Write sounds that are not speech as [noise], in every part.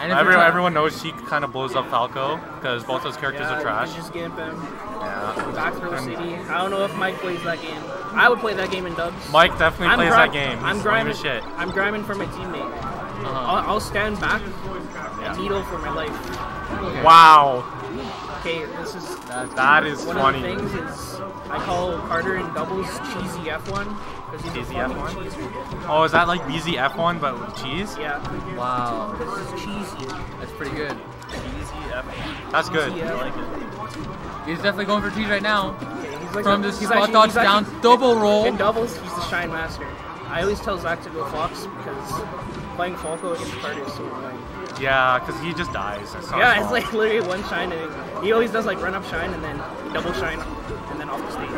And Every, you're- everyone knows Sheik kind of blows up Falco because both those characters Yeah, are trash. can just gimp him. Yeah. Back throw And city. I don't know if Mike plays that game. I would play that game in dubs. Mike definitely I'm plays gri- that game. He's I'm lame grinding. as shit. I'm grinding for my teammate. Uh-huh. I'll, I'll stand back Yeah. and needle for my life. Okay. Wow. Okay, this is That is one funny. of the things is I call Carter in doubles cheesy F1 because he's Cheesy F1? cheese. Oh, is that like Beezy F1 but with cheese? Yeah, Wow. this is cheesy. That's pretty good. cheesy That's good. Cheesy I F. like it. He's definitely going for cheese right now. Okay, he's like From the- this he's spot actually- dodge down, actually- double roll. In doubles, he's the shine master. I always tell Zach to go Fox because playing Falco against Carter is so annoying. Yeah, because he just dies. Yeah, it's like literally one shine and he always does like run up shine and then double shine and then off the stage.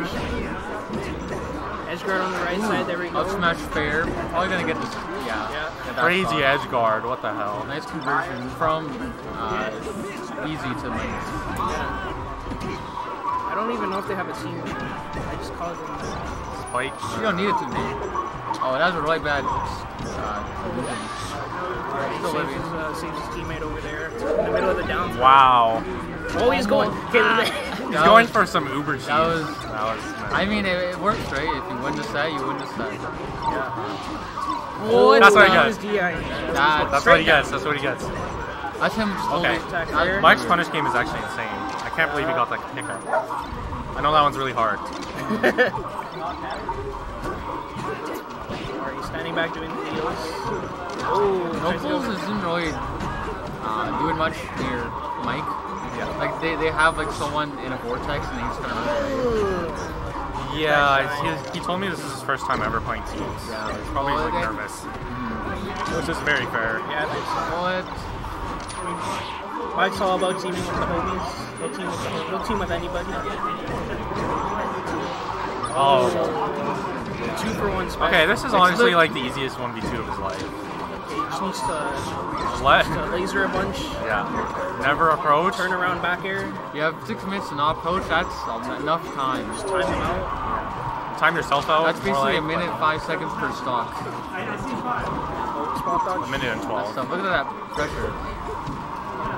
Edge guard on the right side, there we go. Up smash fair. Probably gonna get this. Yeah. Yeah. get that Crazy spot. edge guard. What the hell? Nice conversion from uh, easy to like. Yeah. I don't even know if they have a team. I just call them. Spike. You don't need it to be. Oh, that was a really bad uh, conversion. Still Saves living. his, uh, saves his teammate over there in the middle of the down. Wow. Oh, he's going. He's going was- for some Uber cheese. that was- That was I mean, it, it works, right? If you win the set, you win the set. Yeah. What? That's what he gets. was DI. That- That's what he gets. That's what he gets. That's him. Okay. Attack Mike's punish game is actually insane. I can't believe he got that kicker. I know that one's really hard. [laughs] Are you standing back doing the deals? Oh, tries to isn't really uh, doing much near Mike. Yeah. Like they, they have like someone in a vortex and he's kind of Yeah, he, he told me this is his first time ever playing teams. Yeah. He's probably Well, like they- nervous. Which is very fair. Yeah, there's- what? Mike's all about teaming with the homies. He'll team with, the, he'll team with anybody. Oh. Two for one spec. Okay, this is honestly the- like the easiest 1v2 of his life. He just needs to, Let. to laser a bunch, Yeah. Never approach. turn around back air, You have six minutes to not approach. That's enough time. time him out. Time yourself out. That's more basically a like, minute five seconds per stock. Oh, A minute and 12. Look at that pressure.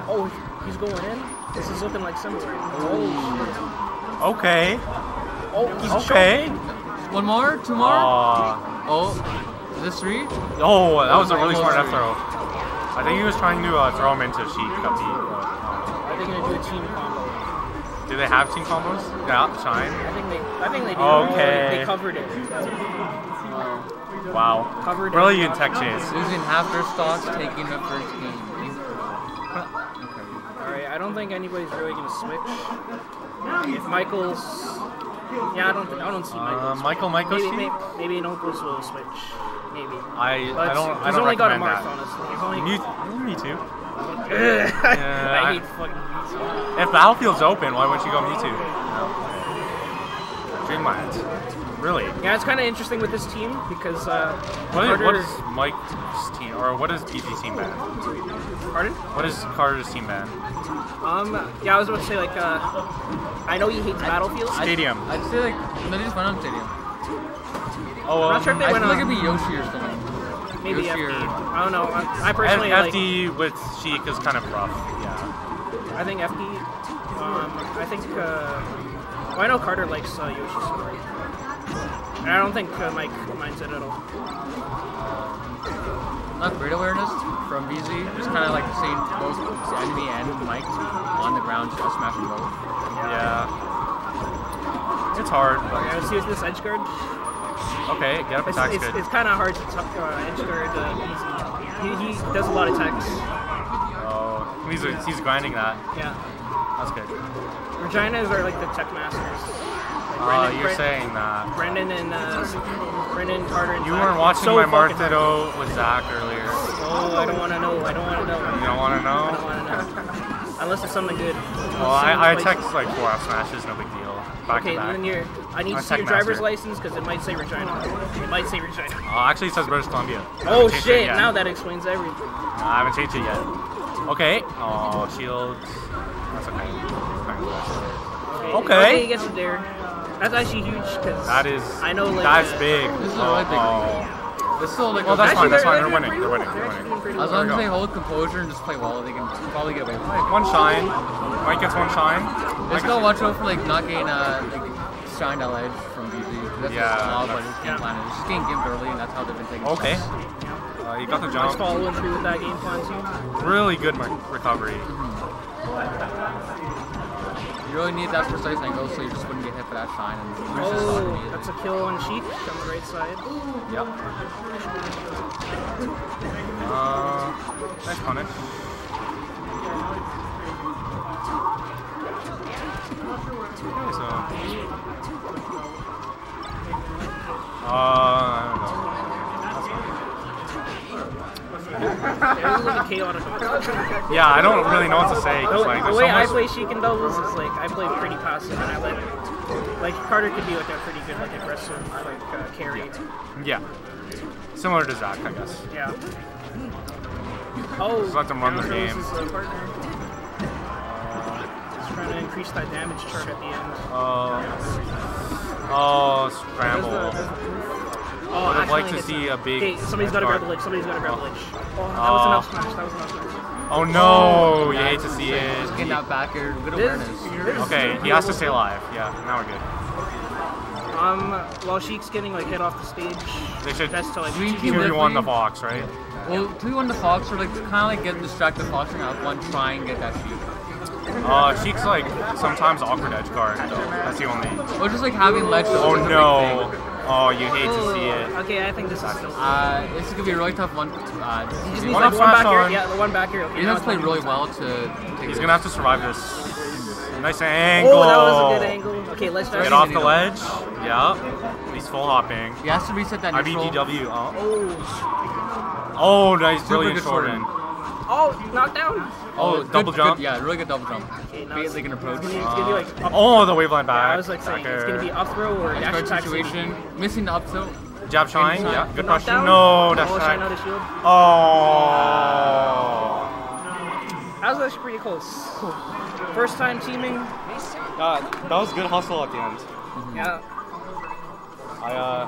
Oh, he's going in. This is looking like similar. Oh, Okay. Oh he's Okay. One more? Two more? Aw. oh, is this three? Oh, that was a really smart F throw. I think he was trying to uh, throw him into Sheik up the. Are they gonna do a team combo? Do they have team combos? Yeah, Shine. I think they. I think they do. Okay. They covered it. Wow. Covered it. Brilliant tech chase. Losing half their stocks, taking the first game. All right. I don't think anybody's really gonna switch. If Michaels. Yeah, I don't. I don't see Uh, Michaels. Michael Michaels maybe, maybe, maybe Nopls will switch. Maybe. I, But I don't I he's don't only got a Marth, that. honestly. He's only. Me, me too. [laughs] I I- hate fucking Mewtwo. If Battlefield's open, why wouldn't you go Mewtwo? Dreamland. Really? Yeah, it's kind of interesting with this team because uh, What is, Carter, what is Mike's team, or what is PG's team ban? pardon? What is Carter's team ban? Um, yeah, I was about to say like uh, I know he hates Battlefield. Stadium. I'd say like, no, they just went on stadium. Oh, well, I'm not sure if they I went feel like on. it'd be Yoshi or something. Maybe Yoshi FD. or- I don't know. I personally like. FD with Sheik is kind of rough. Yeah. I think FD. Um, I think. Uh, well, I know Carter likes uh, Yoshi's story, and I don't think uh, Mike minds it at all. Not great awareness from Beezy. Just kind of like seeing both the enemy and Mike on the ground, just smashing both. Yeah. It's hard, but Yeah, let's use this edge guard. okay. Get up It's, attack's it's, good. it's kind of hard to uh, edge guard uh. He, he does a lot of attacks. Oh, he's he's grinding that. Yeah. That's good. Reginas are like the tech masters. Oh, Brendan- you're Bren- saying that. Brendan and uh, Brendan Carter and You Zach. weren't watching So my hard. With Zach earlier. Oh, I don't want to know. I don't want to know. You don't want to I don't know? want to know. Unless it's something good. Well, I, I text like four F smashes, no big deal. Back Okay, to back. then you're. I need I'm to see your driver's master. license because it might say Regina. It might say Regina. Oh, actually, it says British Columbia. Oh haven't changed it shit! Now that explains everything. I haven't changed it yet. Okay. Oh, shields. That's okay. Okay. Okay. Okay, he gets it there. That's actually huge because That is. I know like That's uh, big. This is a oh, really big oh. It's still like. Well, that's fine. That's fine. They're they're winning. They're winning. They're winning. As long as they hold composure and just play well, they can probably get away with it. One shine. Mike gets one shine. Just Mike gotta watch out for like not getting uh like shine that ledge from Beezy. That's Yeah, just all what that's- his game plan is. Just getting gimped early and that's how they've been taking Okay. shots. Uh, you got the Nice jump. follow through with that game plan too. Really good mi- recovery. You really need that precise angle so you just wouldn't get hit by that shine and lose the stock Oh, that's a kill on Sheik on the right side. Yep. Uh, nice punish. Okay, so. Uh, I don't know. Yeah, this is like a chaotic. Yeah, I don't really know what to say. The, like, the way so I play Sheik and doubles is like I play pretty passive and I let like Carter could be like a pretty good like aggressive like uh, carry. Yeah. Similar to Zach, I guess. Yeah. Oh, Just let them run the game. uh. Just trying to increase that damage chart at the end. Uh, oh, There's scramble. the- there's the proof. Oh, Would have liked to see a big Okay, somebody's got to grab the ledge. Somebody's got to grab the ledge. Oh, that Oh. was an up smash. That was an up smash. Oh no, you hate to see Just it. getting that back air, good This- awareness. this- Okay, he has to stay alive. Yeah, now we're good. Um, while Sheik's getting like hit off the stage, They should best to like Green keep team him- with- 2v1 the Fox, right? Well, 2 1 the Fox or like kind of like getting distracted, foxing out one, try and get that Sheik. Uh, Sheik's like sometimes awkward edge guard, though. That's the only. Or just like having ledge. though, Oh is, big no. Thing. Oh, you hate to see Oh, it. Okay, I think this is still. Uh, this is gonna be a really tough one. Uh, He just he's needs One like one back here. Yeah, the one back here. Okay, he now has it's played one really well to take He's gonna have to survive this. Nice angle. Oh, that was a good angle. Okay, let's Get off the ledge. Yeah. He's full hopping. He has to reset that neutral. IBDW. Oh, Oh, oh nice. Super Brilliant good short short end. Oh, knockdown. Oh, good- double good- jump. yeah, really good double jump. Okay, now Be it's, an approach. It's gonna, it's gonna be like. Oh, the waveland back. yeah, I was like saying Back it's gonna be air. up throw or Edge dash attack situation. Missing the up throw. Jab shine. Yeah, good Knockdown. question. No, dash oh, shine out attack. of shield. Oh. That was actually pretty close. First time teaming. Uh, that was good hustle at the end. Yeah. I uh,